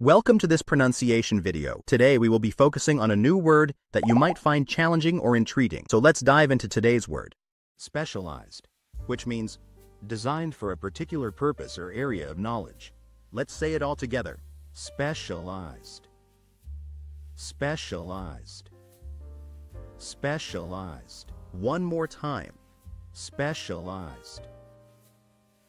Welcome to this pronunciation video. Today we will be focusing on a new word that you might find challenging or intriguing. So let's dive into today's word. Specialized, which means designed for a particular purpose or area of knowledge. Let's say it all together. Specialized. Specialized. Specialized. One more time. Specialized.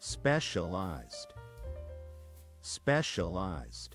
Specialized. Specialized.